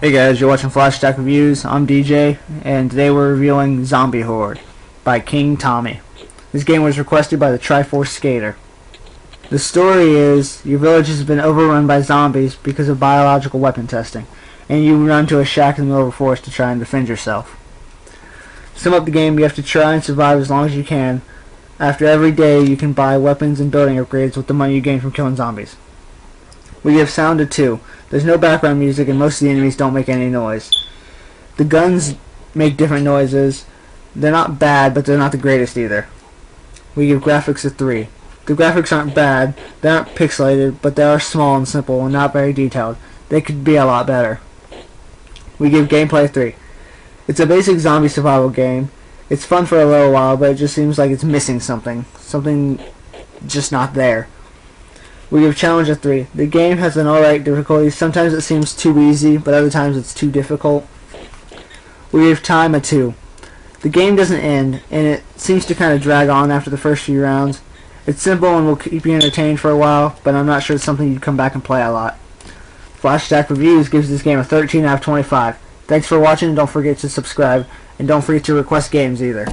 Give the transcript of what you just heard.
Hey guys, you're watching Flash Stack Reviews. I'm DJ, and today we're reviewing Zombie Horde by King Tommy. This game was requested by the Triforce Skater. The story is your village has been overrun by zombies because of biological weapon testing, and you run to a shack in the middle of a forest to try and defend yourself. To sum up the game, you have to try and survive as long as you can. After every day, you can buy weapons and building upgrades with the money you gain from killing zombies. We give sound to 2. There's no background music and most of the enemies don't make any noise. The guns make different noises. They're not bad, but they're not the greatest either. We give graphics a 3. The graphics aren't bad, they aren't pixelated, but they are small and simple and not very detailed. They could be a lot better. We give gameplay a 3. It's a basic zombie survival game. It's fun for a little while, but it just seems like it's missing something. Something just not there. We give challenge a 3. The game has an alright difficulty. Sometimes it seems too easy, but other times it's too difficult. We give time a 2. The game doesn't end, and it seems to kind of drag on after the first few rounds. It's simple and will keep you entertained for a while, but I'm not sure it's something you'd come back and play a lot. Flash Stack Reviews gives this game a 13 out of 25. Thanks for watching, and don't forget to subscribe, and don't forget to request games either.